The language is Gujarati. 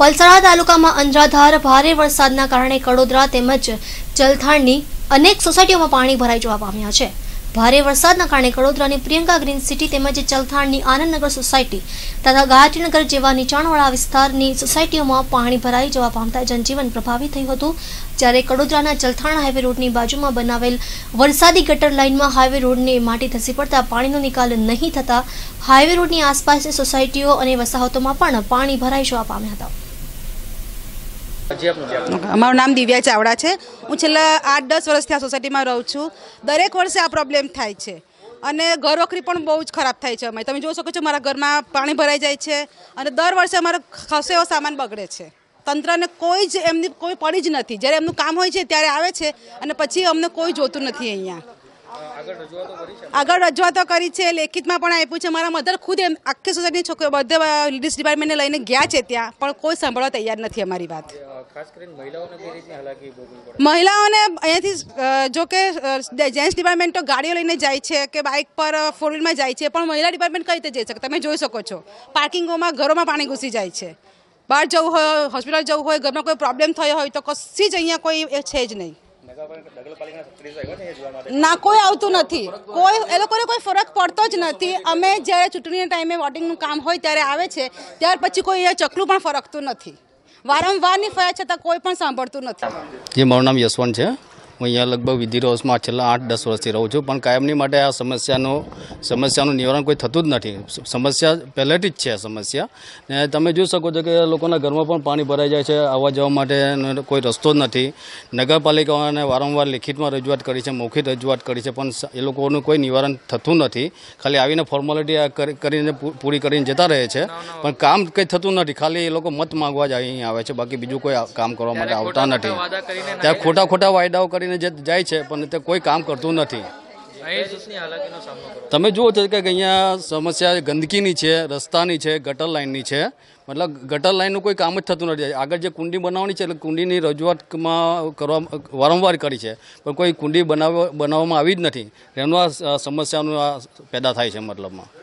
પલસાણા તાલુકામાં અંધરાધાર ભારે વરસાદના કારણે કડોદરા તેમજ જલથાણની અનેક સોસાયટીઓમાં પાણી ભરાઈ જવા પામ્યા છે ભારે વરસાદના કારણે કડોદરાની પ્રિયંકા ગ્રીન સિટી તેમજ જલથાણની આનંદનગર સોસાયટી તથા ગાયત્રીનગર જેવા નીચાણવાળા વિસ્તારની સોસાયટીઓમાં પાણી ભરાઈ જવા પામતા જનજીવન પ્રભાવિત થયું હતું જ્યારે કડોદરાના જલથાણ હાઈવે રોડની બાજુમાં બનાવેલ વરસાદી ગટર લાઇનમાં હાઈવે રોડને માટી ધસી પડતા પાણીનો નિકાલ નહીં થતાં હાઈવે રોડની આસપાસની સોસાયટીઓ અને વસાહતોમાં પણ પાણી ભરાઈ જવા પામ્યા હતા. અમારું નામ દિવ્યા ચાવડા છે. હું છેલ્લા આઠ દસ વર્ષથી આ સોસાયટીમાં રહું છું. દરેક વર્ષે આ પ્રોબ્લેમ થાય છે. અને ઘર વખરી પણ બહુ જ ખરાબ થાય છે અમે તમે જોઈ શકો છો મારા ઘરમાં પાણી ભરાઈ જાય છે અને દર વર્ષે અમારો ખાસો એવો સામાન બગડે છે. તંત્રને કોઈ જ એમની કોઈ પડી જ નથી. જ્યારે એમનું કામ હોય છે ત્યારે આવે છે અને પછી અમને કોઈ જોતું નથી અહીંયા. આગળ રજૂઆતો કરી છે. લેખિતમાં પણ આપ્યું છે. મારા મધર ખુદ એમ આખી સોસાયટીની છોકરીઓ બધે લેડીઝ ડિપાર્ટમેન્ટને લઈને ગયા છે ત્યાં પણ કોઈ સાંભળવા તૈયાર નથી અમારી વાત. મહિલાઓને અહીંયાથી જો કે જેન્ટ્સ ડિપાર્ટમેન્ટ તો ગાડીઓ લઈને જાય છે કે બાઇક પર ફોર વ્હીલમાં જાય છે પણ મહિલા ડિપાર્ટમેન્ટ કઈ રીતે જઈ શકે? તમે જોઈ શકો છો. પાર્કિંગોમાં ઘરોમાં પાણી ઘૂસી જાય છે. બહાર જવું હોય હોસ્પિટલ જવું હોય ઘરમાં કોઈ પ્રોબ્લેમ થયો હોય તો કશી જ અહીંયા કોઈ છે જ નહીં. ના, કોઈ આવતું નથી. કોઈ, એ લોકોને કોઈ ફરક પડતો જ નથી. અમે જ્યારે ચૂંટણીના ટાઈમે વોટિંગનું કામ હોય ત્યારે આવે છે, ત્યાર પછી કોઈ એ ચકલું પણ ફરકતું નથી. વારંવારની ફરિયાદ છતાં કોઈ પણ સાંભળતું નથી. જે, મારું નામ યશવંત છે. હું અહીંયા લગભગ વિધિ રોસમાં છેલ્લા આઠ દસ વર્ષથી રહું છું. પણ કાયમની માટે આ સમસ્યાનું સમસ્યાનું નિવારણ કોઈ થતું જ નથી. સમસ્યા પહેલેથી જ છે આ સમસ્યા. ને તમે જોઈ શકો છો કે લોકોના ઘરમાં પણ પાણી ભરાઈ જાય છે. આવવા જવા માટે કોઈ રસ્તો જ નથી. નગરપાલિકાઓને વારંવાર લિખિતમાં રજૂઆત કરી છે મૌખિક રજૂઆત કરી છે પણ એ લોકોનું કોઈ નિવારણ થતું નથી. ખાલી આવીને ફોર્માલિટી કરીને પૂરી કરીને જતા રહે છે. પણ કામ કંઈ થતું નથી. ખાલી એ લોકો મત માંગવા જ અહીં આવે છે. બાકી બીજું કોઈ કામ કરવા માટે આવતા નથી. ત્યાં ખોટા ખોટા વાયદાઓ કરીને જે જાય છે પણ તે કોઈ કામ કરતું નથી. તમે જુઓ છો કે અહીંયા સમસ્યા ગંદકીની છે રસ્તાની છે ગટર લાઇનની છે. મતલબ ગટર લાઇનનું કોઈ કામ જ થતું નથી. આગળ જે કુંડી બનાવવાની છે એટલે કુંડીની રજૂઆતમાં કરવા વારંવાર કરી છે. પણ કોઈ કુંડી બનાવ બનાવવામાં આવી જ નથી. એનું આ સમસ્યાનું આ પેદા થાય છે મતલબમાં.